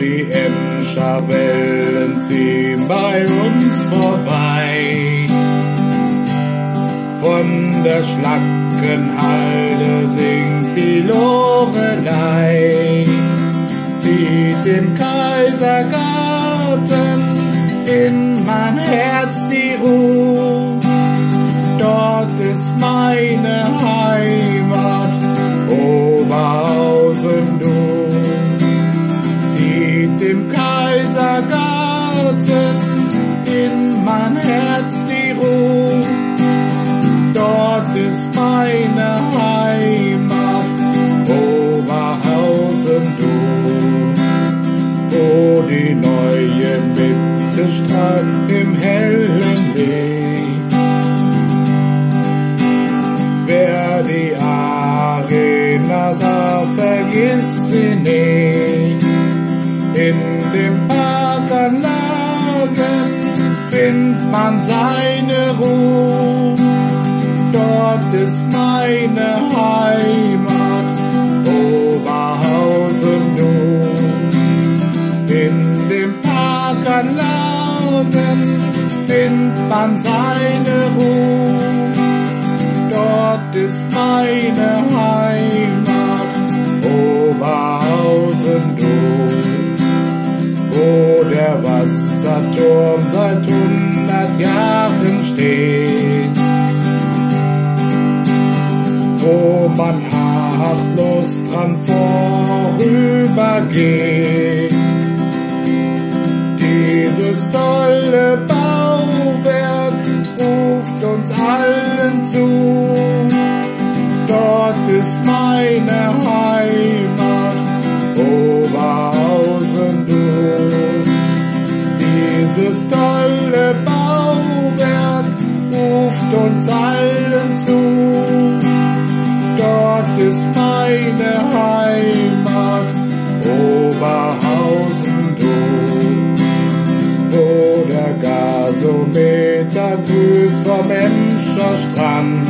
die Emscher Wellen ziehen bei uns vorbei. Von der Schlackenhalde singt die Lorelei, zieht im Kaisergarten in mein Herz die Ruhe. Dort ist meine Heimat, ist meine Heimat, Oberhausen nun. In dem Parkanlagen findet man seine Ruhe. Dort ist meine Heimat, Oberhausen du. Wo der Wasserturm seit hundert Jahren man achtlos dran vorübergeht. Dieses tolle Bauwerk ruft uns allen zu. Dort ist meine Heimat, Oberhausen du. Dieses tolle Bauwerk ruft uns allen zu. Dort ist meine Heimat, Oberhausen du. Wo der Gasometer grüßt vom Emscher Strand,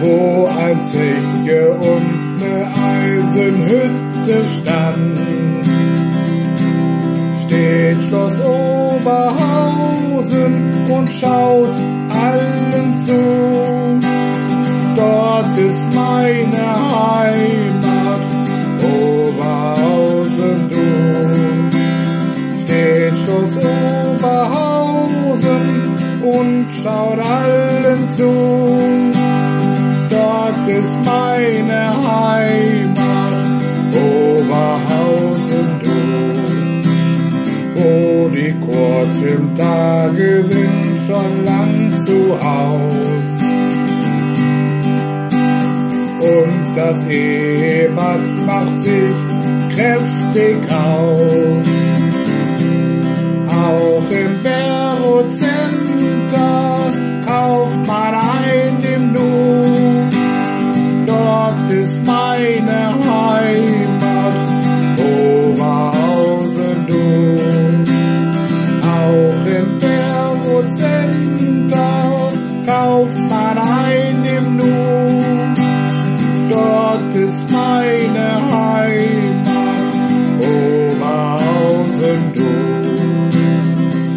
wo ein Zeche und ne Eisenhütte stand, steht Schloss Oberhausen und schaut allen zu. Ist meine Heimat, Oberhausen du steht Schloss Oberhausen und schaut allen zu. Dort ist meine Heimat, Oberhausen du. Wo die Kurzfilmtage sind schon lang zu Haus. Und das Ehebad macht sich kräftig aus. Auch im Vero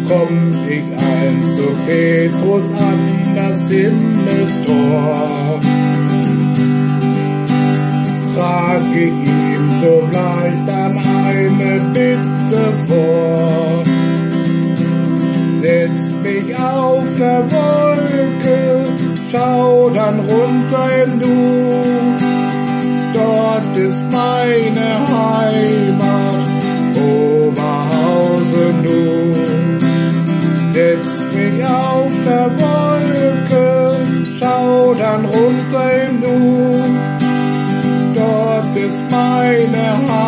komm ich ein zu Petrus an das Himmelstor. Trag ich ihm sogleich dann eine Bitte vor. Setz mich auf ne Wolke, schau dann runter im Du. Dort ist meine Heimat, dann runter im Nu. Dort ist meine Heimat.